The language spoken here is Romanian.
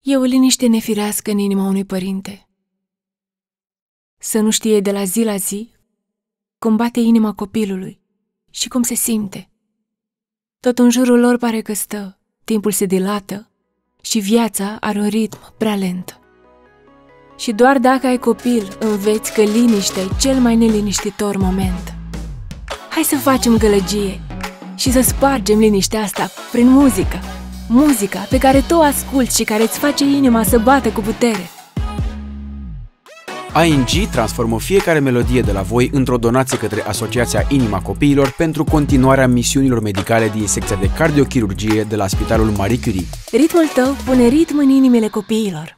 E o liniște nefirească în inima unui părinte. Să nu știe de la zi la zi cum bate inima copilului și cum se simte. Tot în jurul lor pare că stă, timpul se dilată și viața are un ritm prea lent. Și doar dacă ai copil, înveți că liniștea e cel mai neliniștitor moment. Hai să facem gălăgie și să spargem liniștea asta prin muzică. Muzica pe care tu o asculti și care îți face inima să bată cu putere. ING transformă fiecare melodie de la voi într-o donație către Asociația Inima Copiilor pentru continuarea misiunilor medicale din secția de cardiochirurgie de la Spitalul Marie Curie. Ritmul tău pune ritm în inimile copiilor.